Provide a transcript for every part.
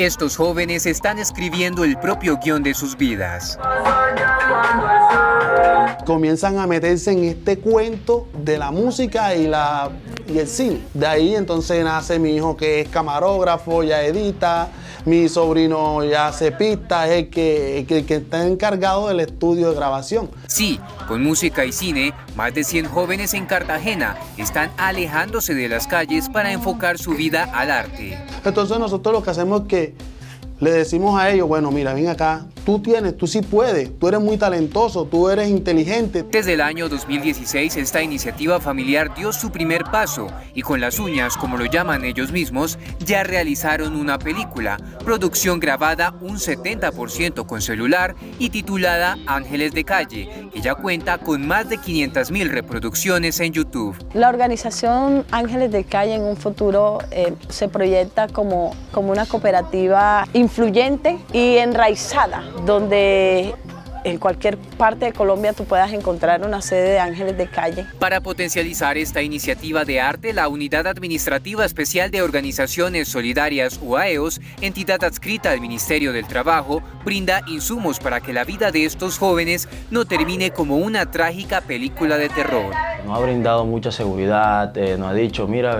Estos jóvenes están escribiendo el propio guion de sus vidas. Comienzan a meterse en este cuento de la música y, la, y el cine. De ahí entonces nace mi hijo que es camarógrafo, ya edita, mi sobrino ya hace pistas, es el que, el que está encargado del estudio de grabación. Sí, con música y cine, más de 100 jóvenes en Cartagena están alejándose de las calles para enfocar su vida al arte. Entonces nosotros lo que hacemos es que le decimos a ellos, bueno, mira, ven acá, tú tienes, tú sí puedes, tú eres muy talentoso, tú eres inteligente. Desde el año 2016 esta iniciativa familiar dio su primer paso y con las uñas, como lo llaman ellos mismos, ya realizaron una película, producción grabada un 70% con celular y titulada Ángeles de Calle, que ya cuenta con más de 500 mil reproducciones en YouTube. La organización Ángeles de Calle en un futuro eh, se proyecta como, como una cooperativa influyente y enraizada, donde en cualquier parte de Colombia tú puedas encontrar una sede de Ángeles de Calle. Para potencializar esta iniciativa de arte, la Unidad Administrativa Especial de Organizaciones Solidarias UAEOS, entidad adscrita al Ministerio del Trabajo, brinda insumos para que la vida de estos jóvenes no termine como una trágica película de terror. Nos ha brindado mucha seguridad, eh, nos ha dicho, mira,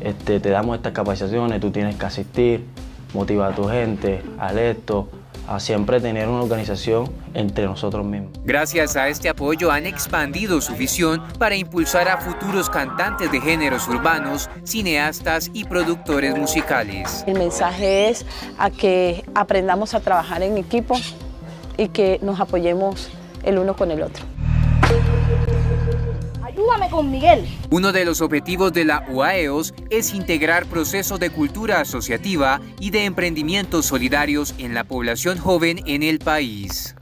este, te damos estas capacitaciones, tú tienes que asistir, motiva a tu gente, al esto, a siempre tener una organización entre nosotros mismos. Gracias a este apoyo han expandido su visión para impulsar a futuros cantantes de géneros urbanos, cineastas y productores musicales. El mensaje es a que aprendamos a trabajar en equipo y que nos apoyemos el uno con el otro. Ayúdame con Miguel. Uno de los objetivos de la UAEOS es integrar procesos de cultura asociativa y de emprendimientos solidarios en la población joven en el país.